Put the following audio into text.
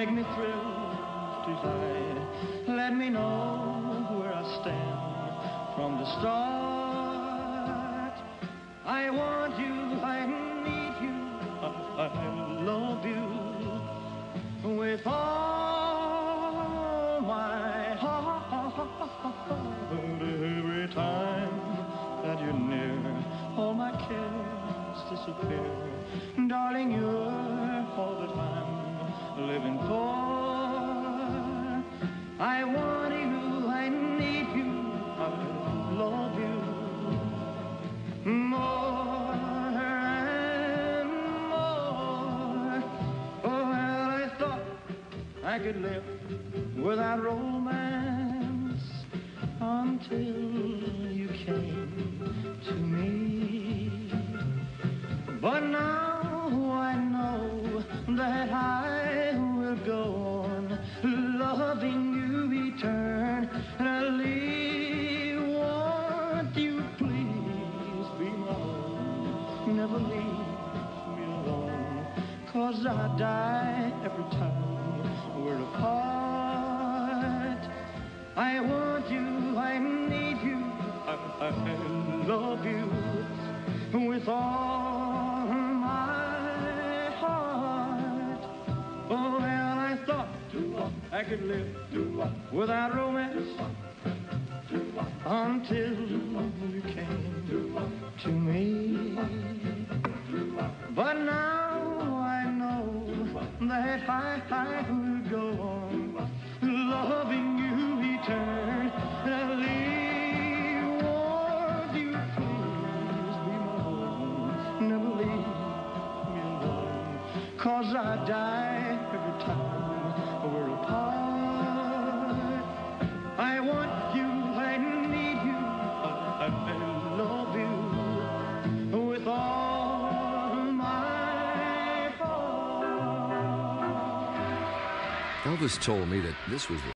make me thrill desire. Let me know where I stand from the start. I want you, I need you, I, I love you with all my heart. Every time that you're near, all my cares disappear. Darling, you're I need you, I love you more and more. Oh, well, I thought I could live without romance until you loving you eternally. Won't you please be own? Never leave me alone. Cause I die every time we're apart. I want you, I need you, I, I love you with all I could live without romance until you came to me. But now I know that I, I will go on loving you eternally. Won't you please be own? Never leave me. Cause I die every time Elvis told me that this was the